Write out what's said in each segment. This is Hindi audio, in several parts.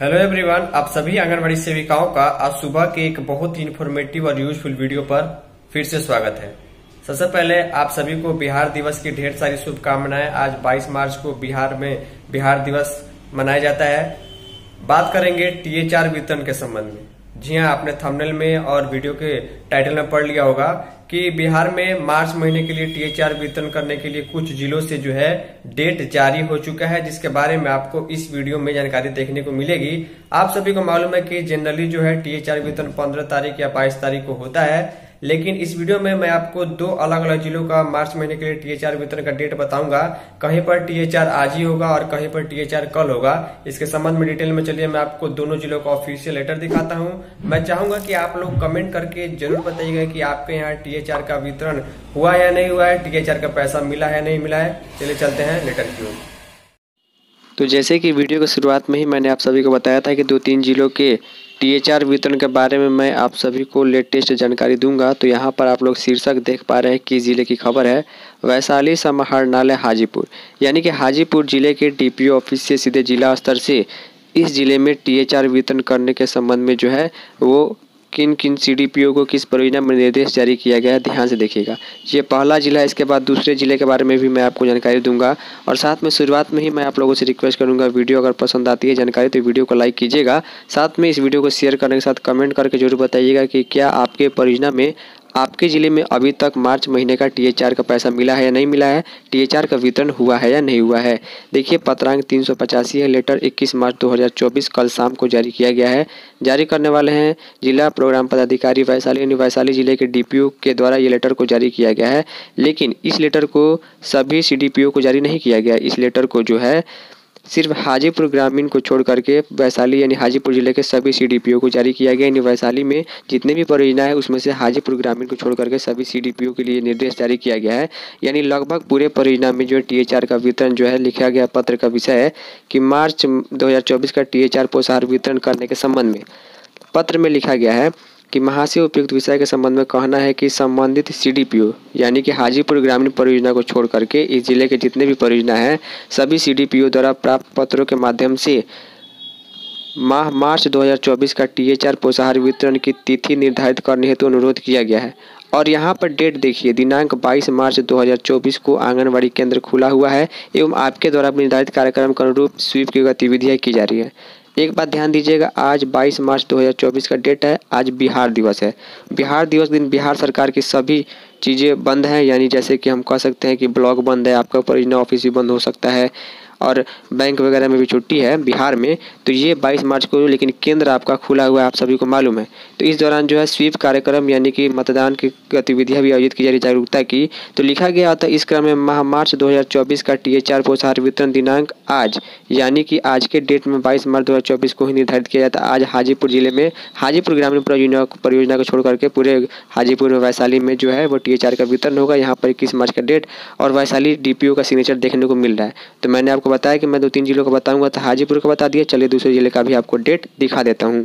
हेलो एवरीवन आप सभी आंगनबाड़ी सेविकाओं का आज सुबह के एक बहुत ही इन्फॉर्मेटिव और यूजफुल वीडियो पर फिर से स्वागत है। सबसे पहले आप सभी को बिहार दिवस की ढेर सारी शुभकामनाएँ। आज 22 मार्च को बिहार में बिहार दिवस मनाया जाता है। बात करेंगे टीएचआर वितरण के संबंध में। जी हाँ आपने थंबनेल में और वीडियो के टाइटल में पढ़ लिया होगा कि बिहार में मार्च महीने के लिए टीएचआर वितरण करने के लिए कुछ जिलों से जो है डेट जारी हो चुका है, जिसके बारे में आपको इस वीडियो में जानकारी देखने को मिलेगी। आप सभी को मालूम है कि जनरली जो है टीएचआर वितरण पंद्रह तारीख या बाईस तारीख को होता है। लेकिन इस वीडियो में मैं आपको दो अलग अलग जिलों का मार्च महीने के लिए टीएचआर वितरण का डेट बताऊँगा। कहीं पर टीएचआर आज ही होगा और कहीं पर टीएचआर कल होगा। इसके संबंध में डिटेल में चलिए, मैं आपको दोनों जिलों का ऑफिशियल लेटर दिखाता हूँ। मैं चाहूँगा कि आप लोग कमेंट करके ज़रूर बताइएगा कि आपके यहाँ टीएचआर का वितरण हुआ या नहीं हुआ है, टीएचआर का पैसा मिला है, नहीं मिला है। चलिए चलते हैं लेटर की ओर। तो जैसे कि वीडियो की शुरुआत में ही मैंने आप सभी को बताया था कि दो तीन जिलों के टीएचआर वितरण के बारे में मैं आप सभी को लेटेस्ट जानकारी दूँगा। तो यहाँ पर आप लोग शीर्षक देख पा रहे हैं कि ज़िले की खबर है, वैशाली समाहरणालय हाजीपुर। यानी कि हाजीपुर ज़िले के डीपीओ ऑफ़िस से सीधे जिला स्तर से इस ज़िले में टीएचआर वितरण करने के संबंध में जो है, वो किन किन सीडीपीओ को किस परियोजना में निर्देश जारी किया गया है, ध्यान से देखिएगा। ये पहला जिला है, इसके बाद दूसरे ज़िले के बारे में भी मैं आपको जानकारी दूँगा। और साथ में शुरुआत में ही मैं आप लोगों से रिक्वेस्ट करूँगा, वीडियो अगर पसंद आती है जानकारी तो वीडियो को लाइक कीजिएगा। साथ में इस वीडियो को शेयर करने के साथ कमेंट करके ज़रूर बताइएगा कि क्या आपके परियोजना में आपके ज़िले में अभी तक मार्च महीने का टीएचआर का पैसा मिला है या नहीं मिला है? टीएचआर का वितरण हुआ है या नहीं हुआ है? देखिए पत्रांक तीन सौ पचासी है, लेटर 21 मार्च 2024 कल शाम को जारी किया गया है। जारी करने वाले हैं, जिला प्रोग्राम पदाधिकारी वैशाली यानी वैशाली ज़िले के डीपीओ के द्वारा ये लेटर को जारी किया गया है, लेकिन इस लेटर को सभी सीडीपीओ को जारी नहीं किया गया। इस लेटर को जो है सिर्फ़ हाजीपुर ग्रामीण को छोड़ करके वैशाली यानी हाजीपुर ज़िले के सभी सीडीपीओ को जारी किया गया यानी वैशाली में जितने भी परियोजना है, उसमें से हाजीपुर ग्रामीण को छोड़ करके सभी सीडीपीओ के लिए निर्देश जारी किया गया है। यानी लगभग पूरे परियोजना में जो है टीएचआर का वितरण जो है, लिखा गया पत्र का विषय है कि मार्च दो हज़ार चौबीस का टीएचआर पोषाहार वितरण करने के संबंध में पत्र में लिखा गया है कि महाशय उपयुक्त विषय के संबंध में कहना है कि संबंधित सीडीपीओ यानी कि हाजीपुर ग्रामीण परियोजना को छोड़ करके इस ज़िले के जितने भी परियोजना हैं, सभी सीडीपीओ द्वारा प्राप्त पत्रों के माध्यम से माह, मार्च 2024 का टीएचआर पोषाहार वितरण की तिथि निर्धारित करने हेतु तो अनुरोध किया गया है। और यहाँ पर डेट देखिए, दिनांक 22 मार्च 2024 को आंगनबाड़ी केंद्र खुला हुआ है एवं आपके द्वारा निर्धारित कार्यक्रम के अनुरूप स्वीप की गतिविधियाँ की जा रही है। एक बात ध्यान दीजिएगा, आज 22 मार्च 2024 का डेट है, आज बिहार दिवस है। बिहार दिवस दिन बिहार सरकार की सभी चीज़ें बंद हैं, यानी जैसे कि हम कह सकते हैं कि ब्लॉक बंद है, आपका परियोजना ऑफ़िस भी बंद हो सकता है और बैंक वगैरह में भी छुट्टी है बिहार में तो ये 22 मार्च को लेकिन केंद्र आपका खुला हुआ है, आप सभी को मालूम है। तो इस दौरान जो है स्वीप कार्यक्रम यानी कि मतदान की गतिविधियाँ भी आयोजित की जा रही जागरूकता की। तो लिखा गया था इस क्रम में माह मार्च 2024 का टी एच पोषाहार वितरण दिनांक आज, यानी कि आज के डेट में बाईस मार्च दो हज़ार चौबीस को ही निर्धारित किया जाता आज हाजीपुर ज़िले में, हाजीपुर ग्रामीण परियोजना परियोजना को छोड़ करके पूरे हाजीपुर में वैशाली में जो है वो टीएचआर का वितरण होगा। यहाँ पर इक्कीस मार्च का डेट और वैशाली डीपीओ का सिग्नेचर देखने को मिल रहा है। तो मैंने आपको आपको बताया कि मैं दो तीन जिलों को बताऊँगा तो हाजीपुर का बता दिया, चलिए दूसरे ज़िले का भी आपको डेट दिखा देता हूँ।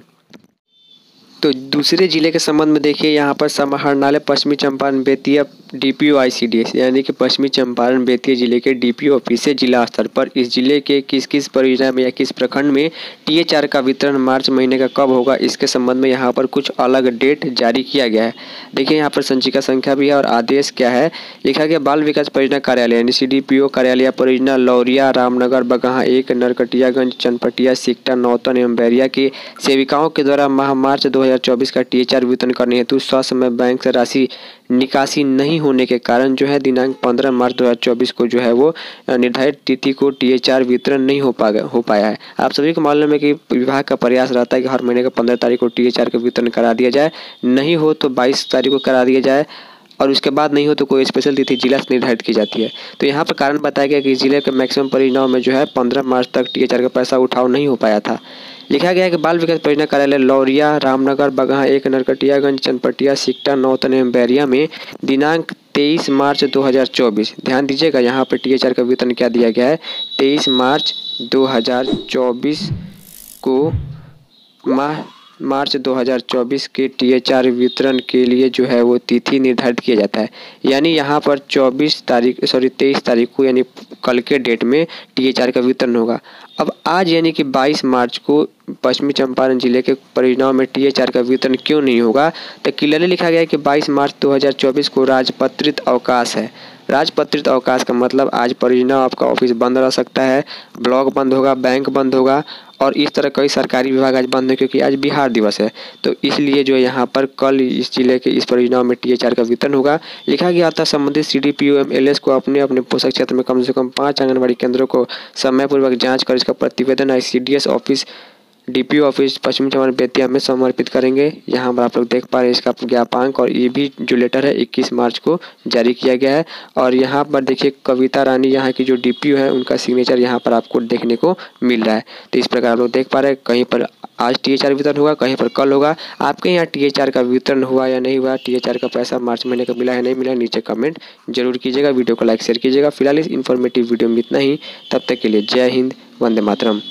तो दूसरे ज़िले के संबंध में देखिए, यहाँ पर समाहरणालय पश्चिमी चंपारण बेतिया डीपीओ आईसीडीएस, यानी कि पश्चिमी चंपारण बेतिया ज़िले के डीपीओ ऑफ़िस से जिला स्तर पर। इस ज़िले के किस किस परियोजना में या किस प्रखंड में टीएचआर का वितरण मार्च महीने का कब होगा, इसके संबंध में यहाँ पर कुछ अलग डेट जारी किया गया है। देखिए, यहाँ पर संचिका संख्या भी है और आदेश क्या है? लिखा गया, बाल विकास परियोजना कार्यालय, यानी सी डी कार्यालय परियोजना लौरिया, रामनगर, बगहा एक, नरकटियागंज, चनपटिया, सिकटा, नौतन एवं बैरिया के सेविकाओं के द्वारा माह मार्च दो का टीएचआर वितरण करने हेतु ससमय बैंक से राशि निकासी नहीं होने के कारण जो है दिनांक 15 मार्च 2024 को जो है वो निर्धारित तिथि को टीएचआर वितरण नहीं हो पा हो पाया है। आप सभी को मालूम है कि विभाग का प्रयास रहता है कि हर महीने का पंद्रह तारीख को टीएचआर का वितरण करा दिया जाए। नहीं हो तो बाईस तारीख को करा दिया जाए और उसके बाद नहीं हो तो कोई स्पेशल तिथि जिला से निर्धारित की जाती है। तो यहाँ पर कारण बताया गया कि ज़िले के मैक्सिमम परियोजनाओं में जो है पंद्रह मार्च तक टीएचआर का पैसा उठाव नहीं हो पाया था। लिखा गया है कि बाल विकास परियोजना कार्यालय लौरिया, रामनगर, बगहा, एक नरकटियागंज, चनपटिया, सिकटा, नौतन एवं बैरिया में दिनांक 23 मार्च 2024 ध्यान दीजिएगा, यहाँ पर टीएचआर का वेतन क्या दिया गया है? 23 मार्च 2024 को माह मार्च 2024 के टीएचआर वितरण के लिए जो है वो तिथि निर्धारित किया जाता है। यानी यहाँ पर 24 तारीख सॉरी 23 तारीख को यानी कल के डेट में टीएचआर का वितरण होगा। अब आज यानी कि 22 मार्च को पश्चिमी चंपारण ज़िले के परियोजनाओं में टीएचआर का वितरण क्यों नहीं होगा? तो क्लियरली लिखा गया है कि 22 मार्च 2024 को राजपत्रित अवकाश है। राजपत्रित अवकाश का मतलब आज परियोजना आपका ऑफ़िस बंद रह सकता है, ब्लॉक बंद होगा, बैंक बंद होगा और इस तरह कई सरकारी विभाग आज बंद है क्योंकि आज बिहार दिवस है। तो इसलिए जो यहाँ पर कल इस ज़िले के इस परियोजनाओं में टीएचआर का वितरण होगा। लिखा गया था, संबंधित सी डी को अपने अपने पोषक क्षेत्र में कम से कम पाँच आंगनबाड़ी केंद्रों को समयपूर्वक जाँच कर इसका प्रतिवेदन आई office DPO office Paschim Champaran Bettiah में समर्पित करेंगे। यहाँ पर आप लोग देख पा रहे हैं इसका ज्ञापांक और ये भी जो लेटर है 21 मार्च को जारी किया गया है। और यहाँ पर देखिए कविता रानी यहाँ की जो डीपीओ है, उनका सिग्नेचर यहाँ पर आपको देखने को मिल रहा है। तो इस प्रकार आप लोग देख पा रहे हैं, कहीं पर आज टी एच वितरण होगा, कहीं पर कल होगा। आपके यहाँ टी एच का वितरण हुआ या नहीं हुआ टीएचआर का पैसा मार्च महीने का मिला है, नहीं मिला नीचे कमेंट ज़रूर कीजिएगा, वीडियो को लाइक शेयर कीजिएगा। फ़िलहाल इस इन्फॉर्मेटिव वीडियो में इतना ही। तब तक के लिए जय हिंद, वंदे मातरम।